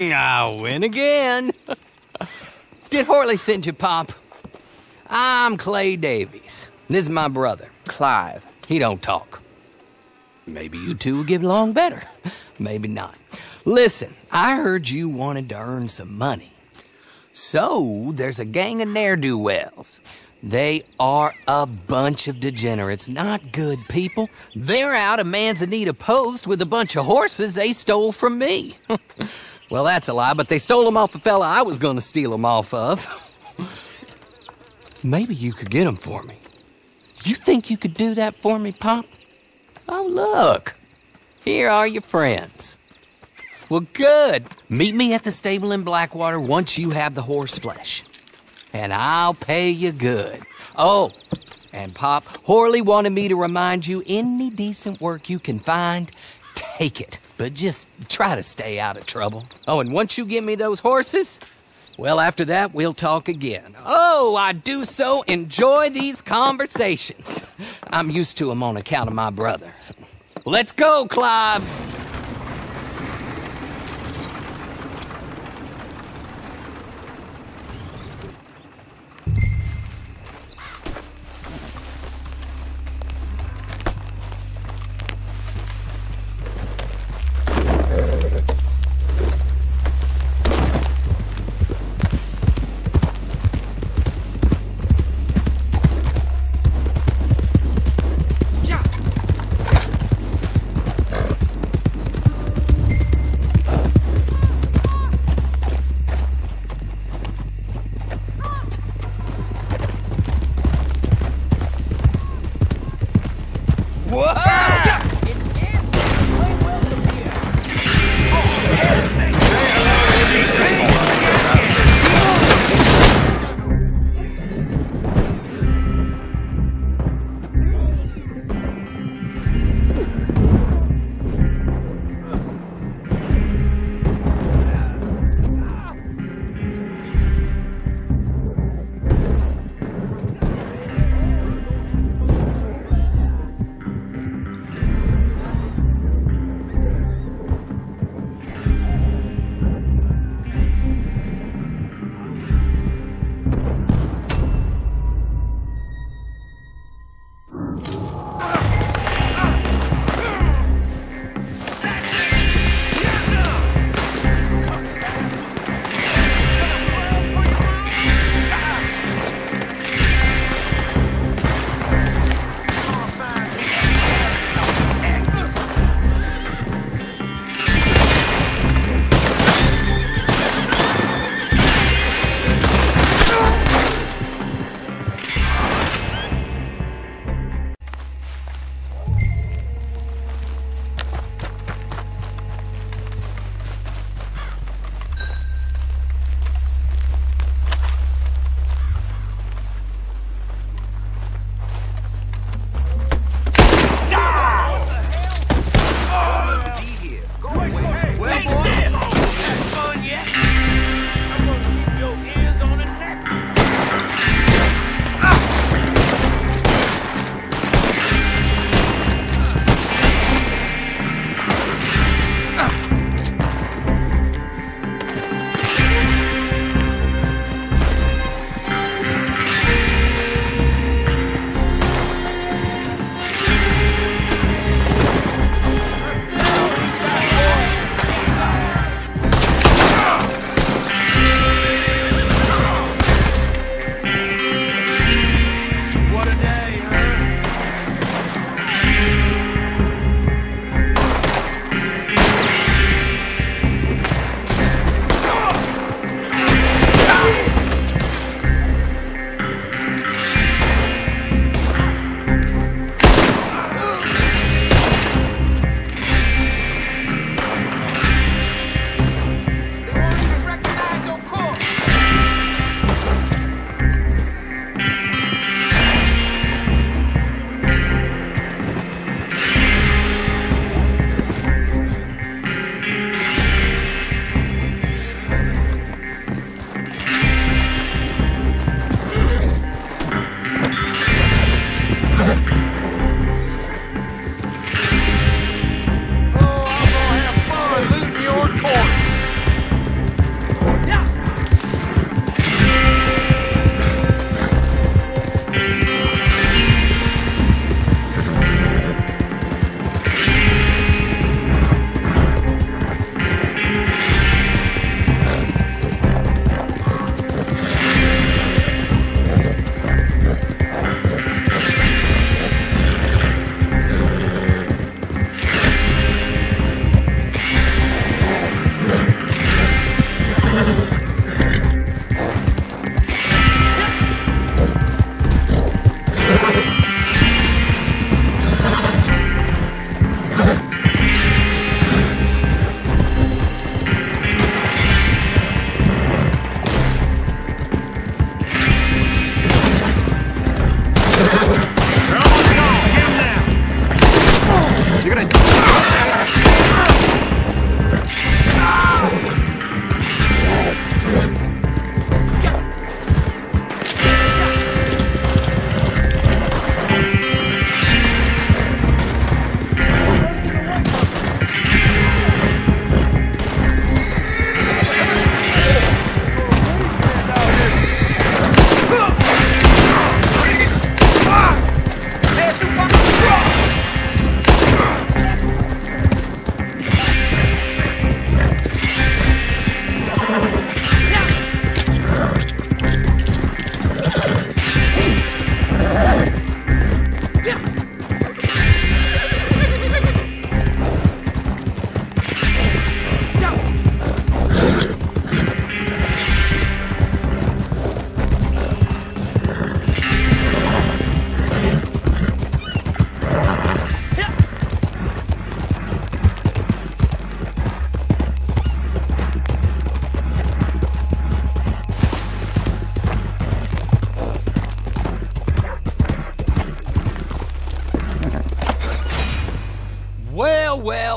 I win again. Did Horley send you, Pop? I'm Clay Davies. This is my brother. Clive. He don't talk. Maybe you two will get along better. Maybe not. Listen, I heard you wanted to earn some money. So, there's a gang of ne'er-do-wells. They are a bunch of degenerates, not good people. They're out of Manzanita Post with a bunch of horses they stole from me. well, that's a lie, but they stole them off the fella I was gonna steal them off of. Maybe you could get them for me. You think you could do that for me, Pop? Oh, look. Here are your friends. Well, good. Meet me at the stable in Blackwater once you have the horse flesh. And I'll pay you good. Oh, and Pop, Horley wanted me to remind you any decent work you can find, take it. But just try to stay out of trouble. Oh, and once you give me those horses, well, after that, we'll talk again. Oh, I do so enjoy these conversations. I'm used to 'em on account of my brother. Let's go, Clive.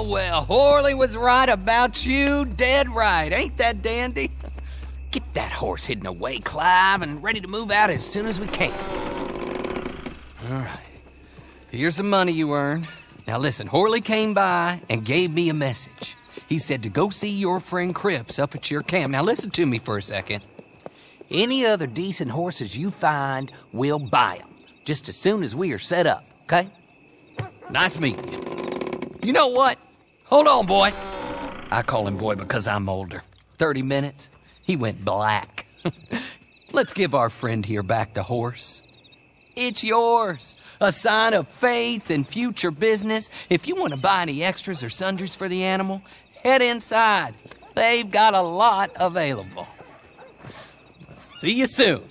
Well, Horley was right about you, dead right. Ain't that dandy? Get that horse hidden away, Clive, and ready to move out as soon as we can. All right. Here's the money you earned. Now listen, Horley came by and gave me a message. He said to go see your friend Cripps up at your camp. Now listen to me for a second. Any other decent horses you find, we'll buy them. Just as soon as we are set up, okay? Nice meeting you. You know what? Hold on, boy. I call him boy because I'm older. 30 minutes, he went black. Let's give our friend here back the horse. It's yours. A sign of faith and future business. If you want to buy any extras or sundries for the animal, head inside. They've got a lot available. See you soon.